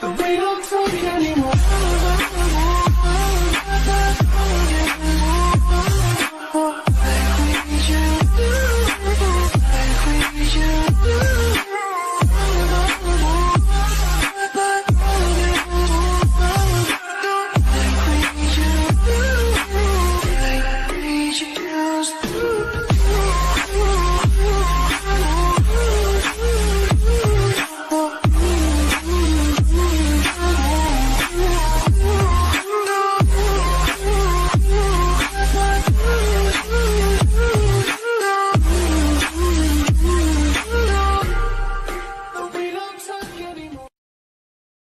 the